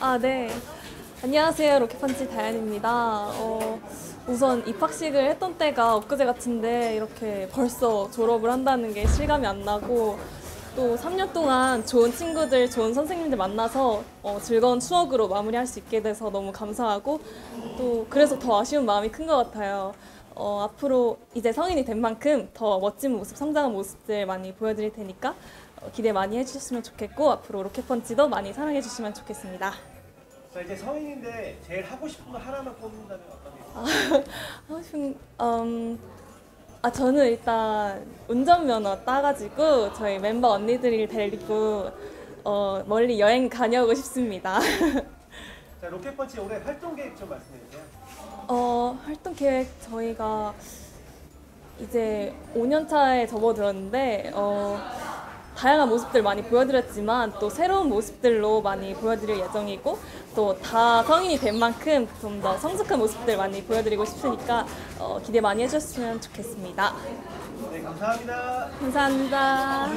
아, 네. 안녕하세요. 로켓펀치 다현입니다. 어, 우선 입학식을 했던 때가 엊그제 같은데 이렇게 벌써 졸업을 한다는 게 실감이 안 나고 또 3년 동안 좋은 친구들, 좋은 선생님들 만나서 어, 즐거운 추억으로 마무리할 수 있게 돼서 너무 감사하고 또 그래서 더 아쉬운 마음이 큰 것 같아요. 어, 앞으로 이제 성인이 된 만큼 더 멋진 모습, 성장한 모습들 많이 보여드릴 테니까 어, 기대 많이 해주셨으면 좋겠고 앞으로 로켓펀치도 많이 사랑해주시면 좋겠습니다. 자 이제 성인인데 제일 하고 싶은 거 하나만 뽑는다면 어떤 게 있어요? 하고 싶은 음, 아 저는 일단 운전면허 따가지고 저희 멤버 언니들을 데리고 어, 멀리 여행 다녀오고 싶습니다. 자 로켓펀치 올해 활동 계획 좀 말씀해 주세요. 어, 활동 계획 저희가 이제 5년 차에 접어들었는데 어, 다양한 모습들 많이 보여드렸지만 또 새로운 모습들로 많이 보여드릴 예정이고 또 다 성인이 된 만큼 좀 더 성숙한 모습들 많이 보여드리고 싶으니까 어, 기대 많이 해주셨으면 좋겠습니다. 네 감사합니다. 감사합니다.